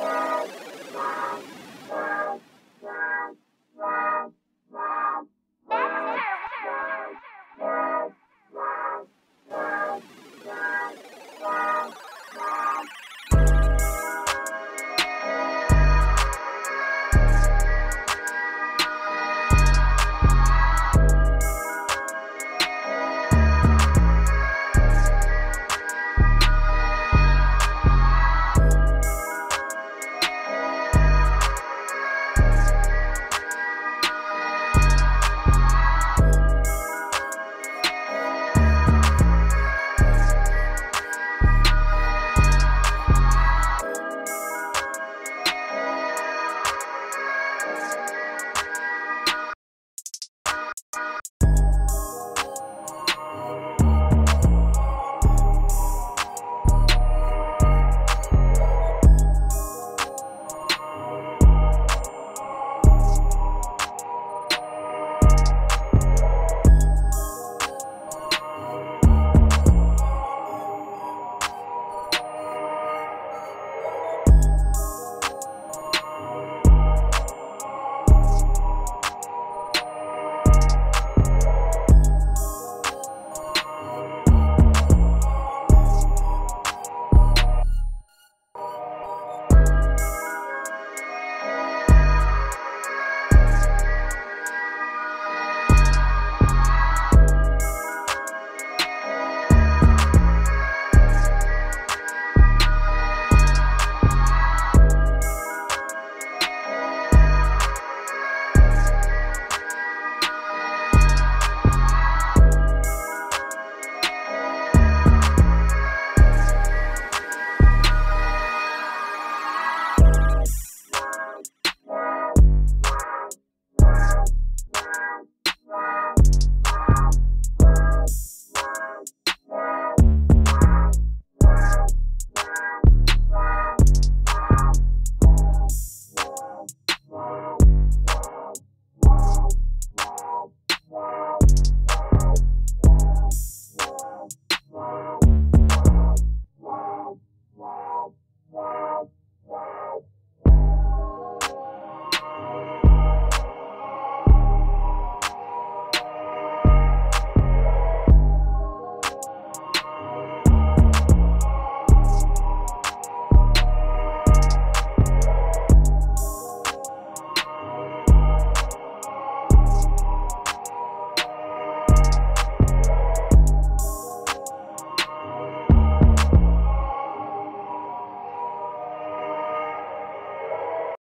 Wow.